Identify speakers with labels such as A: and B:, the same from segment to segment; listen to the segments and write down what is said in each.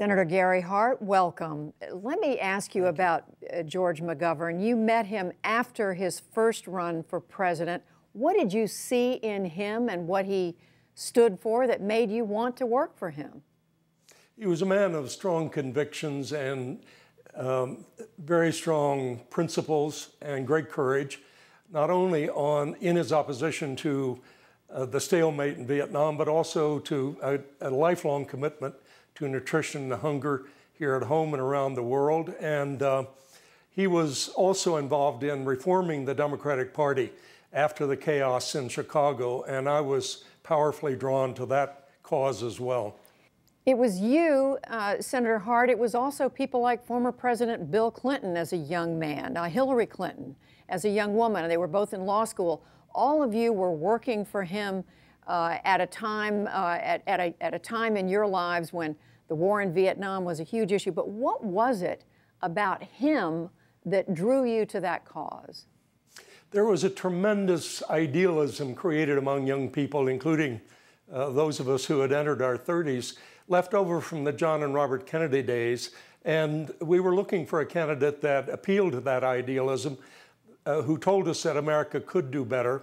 A: Senator Gary Hart, welcome. Let me ask you about uh, George McGovern. You met him after his first run for president. What did you see in him and what he stood for that made you want to work for him?
B: He was a man of strong convictions and um, very strong principles and great courage, not only on in his opposition to uh, the stalemate in Vietnam, but also to a, a lifelong commitment to nutrition and hunger here at home and around the world. And uh, he was also involved in reforming the Democratic Party after the chaos in Chicago, and I was powerfully drawn to that cause as well.
A: It was you, uh, Senator Hart. It was also people like former President Bill Clinton as a young man, uh, Hillary Clinton as a young woman. They were both in law school. All of you were working for him uh, at a time uh, at, at, a, at a time in your lives when the war in Vietnam was a huge issue. But what was it about him that drew you to that cause?
B: There was a tremendous idealism created among young people, including uh, those of us who had entered our 30s, left over from the John and Robert Kennedy days. And we were looking for a candidate that appealed to that idealism, uh, who told us that America could do better.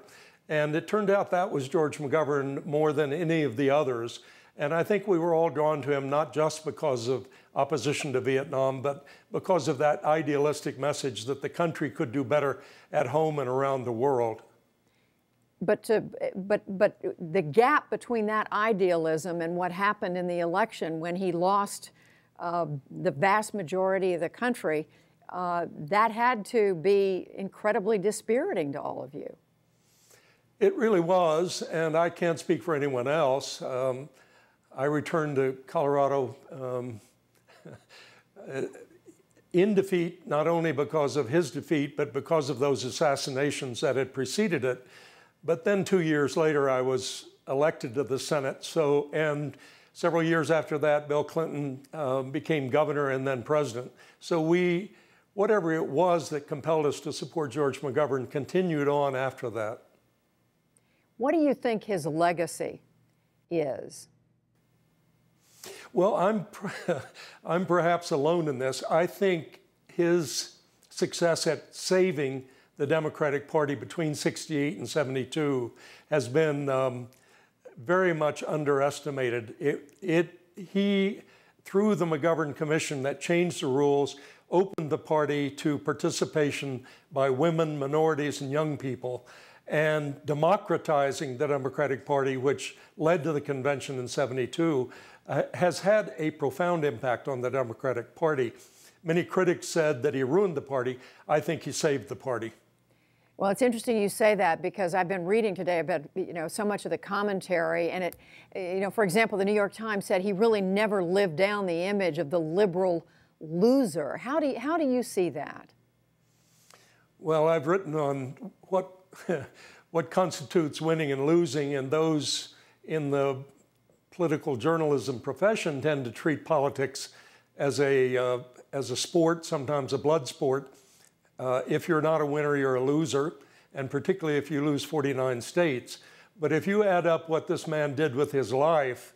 B: And it turned out that was George McGovern more than any of the others. And I think we were all drawn to him not just because of opposition to Vietnam, but because of that idealistic message that the country could do better at home and around the world.
A: But, to, but, but the gap between that idealism and what happened in the election when he lost uh, the vast majority of the country, uh, that had to be incredibly dispiriting to all of you.
B: It really was, and I can't speak for anyone else. Um, I returned to Colorado um, in defeat, not only because of his defeat, but because of those assassinations that had preceded it. But then two years later, I was elected to the Senate. So, and several years after that, Bill Clinton uh, became governor and then president. So we, whatever it was that compelled us to support George McGovern, continued on after that.
A: What do you think his legacy is?
B: Well, I'm, I'm perhaps alone in this. I think his success at saving the Democratic Party between 68 and 72 has been um, very much underestimated. It, it, he, through the McGovern Commission that changed the rules, opened the party to participation by women, minorities, and young people and democratizing the Democratic Party, which led to the convention in 72, uh, has had a profound impact on the Democratic Party. Many critics said that he ruined the party. I think he saved the party.
A: Well, it's interesting you say that because I've been reading today about you know so much of the commentary, and it, you know, for example, the New York Times said he really never lived down the image of the liberal loser. How do you, how do you see that?
B: Well, I've written on what what constitutes winning and losing, and those in the political journalism profession tend to treat politics as a, uh, as a sport, sometimes a blood sport. Uh, if you're not a winner, you're a loser, and particularly if you lose 49 states. But if you add up what this man did with his life,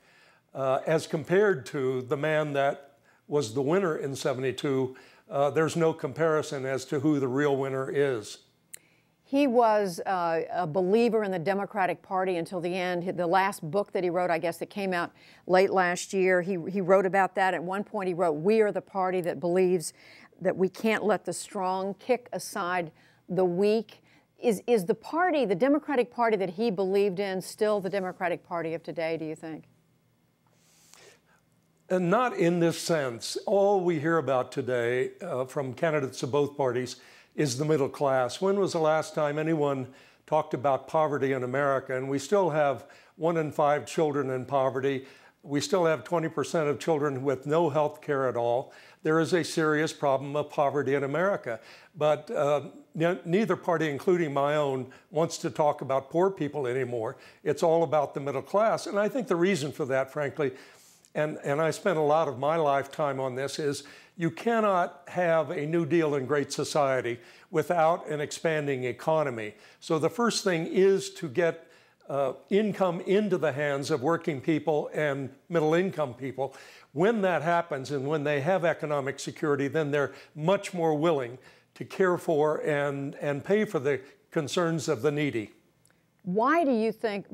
B: uh, as compared to the man that was the winner in 72, uh, there's no comparison as to who the real winner is.
A: He was uh, a believer in the Democratic Party until the end. The last book that he wrote, I guess, that came out late last year, he, he wrote about that. At one point, he wrote, We are the party that believes that we can't let the strong kick aside the weak. Is, is the party, the Democratic Party that he believed in, still the Democratic Party of today, do you think?
B: And not in this sense. All we hear about today uh, from candidates of both parties is the middle class. When was the last time anyone talked about poverty in America? And we still have one in five children in poverty. We still have 20% of children with no health care at all. There is a serious problem of poverty in America. But uh, neither party, including my own, wants to talk about poor people anymore. It's all about the middle class. And I think the reason for that, frankly, and, and I spent a lot of my lifetime on this, is you cannot have a New Deal in great society without an expanding economy. So the first thing is to get uh, income into the hands of working people and middle income people. When that happens and when they have economic security, then they're much more willing to care for and, and pay for the concerns of the needy.
A: Why do you think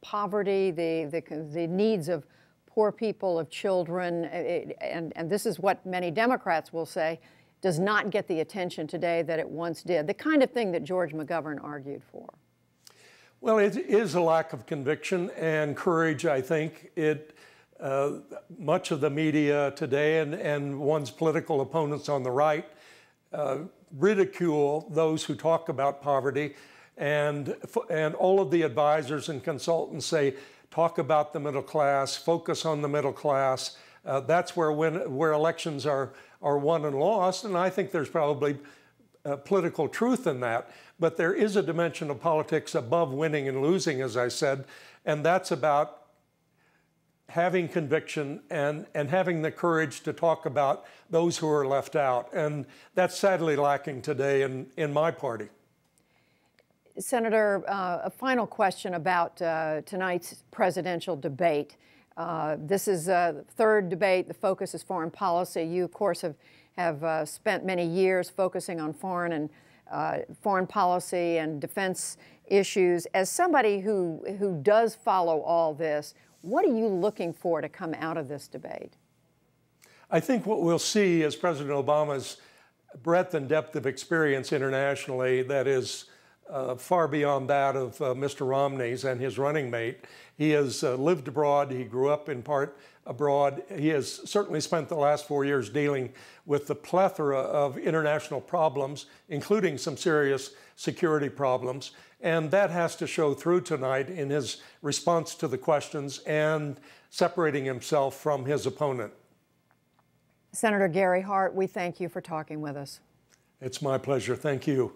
A: poverty, the, the, the needs of poor people, of children, and, and this is what many Democrats will say, does not get the attention today that it once did? The kind of thing that George McGovern argued for.
B: Well, it is a lack of conviction and courage, I think. It, uh, much of the media today and, and one's political opponents on the right uh, ridicule those who talk about poverty, and, and all of the advisors and consultants say, talk about the middle class, focus on the middle class. Uh, that's where, when, where elections are, are won and lost, and I think there's probably uh, political truth in that. But there is a dimension of politics above winning and losing, as I said, and that's about having conviction and, and having the courage to talk about those who are left out. And that's sadly lacking today in, in my party.
A: Senator, uh, a final question about uh, tonight's presidential debate. Uh, this is a third debate. The focus is foreign policy. You, of course, have, have uh, spent many years focusing on foreign and uh, foreign policy and defense issues. As somebody who, who does follow all this, what are you looking for to come out of this debate?
B: I think what we'll see is President Obama's breadth and depth of experience internationally that is uh, far beyond that of uh, Mr. Romney's and his running mate. He has uh, lived abroad. He grew up in part abroad. He has certainly spent the last four years dealing with the plethora of international problems, including some serious security problems. And that has to show through tonight in his response to the questions and separating himself from his opponent.
A: Senator Gary Hart, we thank you for talking with us.
B: It's my pleasure. Thank you.